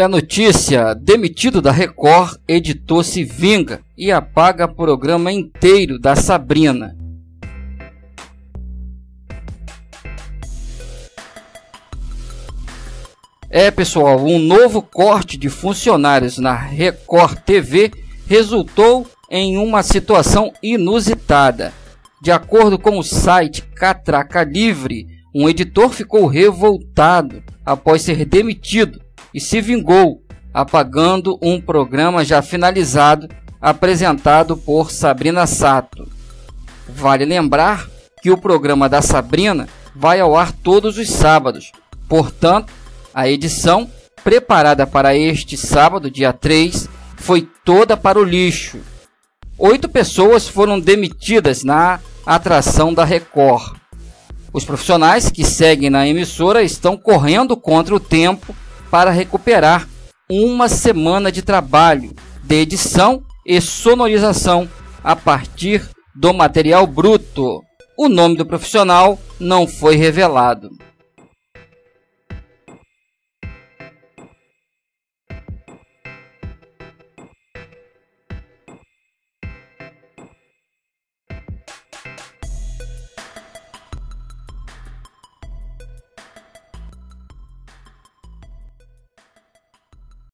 É notícia: demitido da Record, editor se vinga e apaga programa inteiro da Sabrina. É, pessoal, um novo corte de funcionários na Record TV resultou em uma situação inusitada. De acordo com o site Catraca Livre, um editor ficou revoltado após ser demitido e se vingou, apagando um programa já finalizado apresentado por Sabrina Sato. Vale lembrar que o programa da Sabrina vai ao ar todos os sábados, portanto, a edição preparada para este sábado, dia 3, foi toda para o lixo. Oito pessoas foram demitidas na atração da Record. Os profissionais que seguem na emissora estão correndo contra o tempo para recuperar uma semana de trabalho de edição e sonorização a partir do material bruto. O nome do profissional não foi revelado.